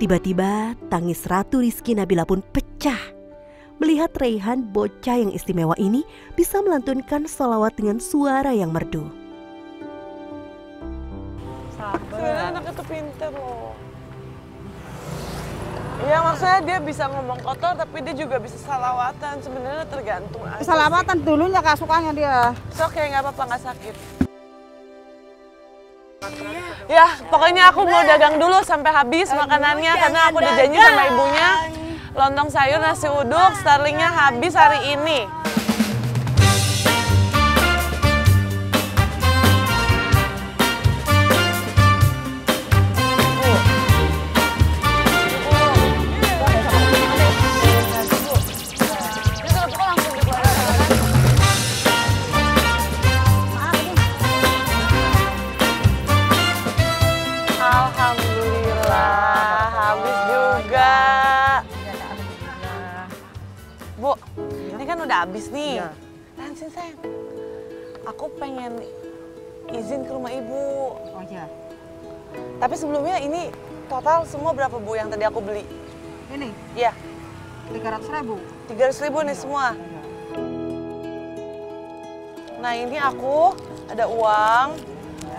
Tiba-tiba tangis Ratu Rizky Nabila pun pecah. Melihat Raihan bocah yang istimewa ini bisa melantunkan salawat dengan suara yang merdu. Sebenarnya anak itu pinter loh. Iya maksudnya dia bisa ngomong kotor tapi dia juga bisa salawatan. Sebenarnya tergantung aja. Keselamatan dulunya kak sukanya dia. So kayak nggak apa-apa nggak sakit. Ya, pokoknya aku mau dagang dulu sampai habis makanannya karena aku udah janji sama ibunya. Lontong sayur, nasi uduk, starlingnya habis hari ini. Alhamdulillah, habis juga. Bu, ini kan udah habis nih. Iya. Tahan sini sayang. Aku pengen izin ke rumah ibu. Oh iya. Tapi sebelumnya ini total semua berapa bu yang tadi aku beli? Ini Iya, tiga ratus ribu. 300 ribu nih semua. Nah ini aku ada uang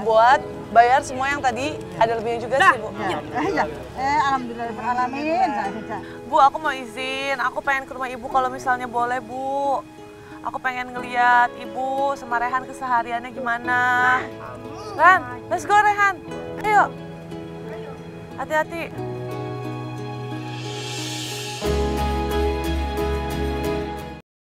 buat bayar semua yang tadi ada lebihnya juga sih bu. Ya. Eh, ya. eh alhamdulillah alamin. Bu aku mau izin, aku pengen ke rumah ibu kalau misalnya boleh bu. Aku pengen ngeliat ibu sama Rehan kesehariannya gimana. Ren, let's go Rehan. Ayo. Hati-hati.